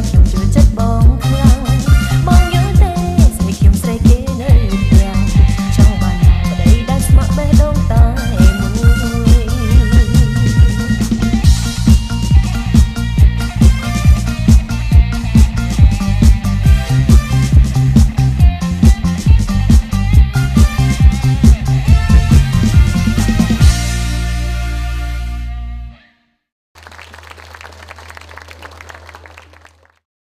关系，